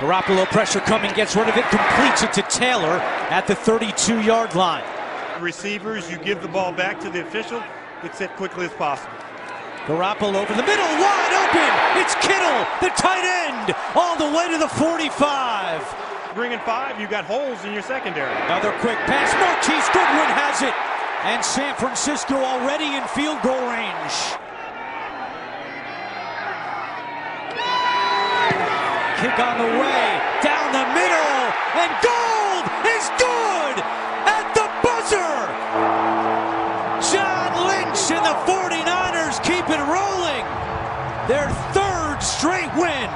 Garoppolo pressure coming, gets rid of it, completes it to Taylor at the 32 yard line. Receivers, you give the ball back to the official, gets it quickly as possible. Garoppolo over the middle, wide open. It's Kittle, the tight end, all the way to the 45. Bringing five, you got holes in your secondary. Another quick pass. Marquise Goodwin has it. And San Francisco already in field goal range. Kick on the way, down the middle, and Gould is good at the buzzer. John Lynch and the 49ers keep it rolling. Their third straight win.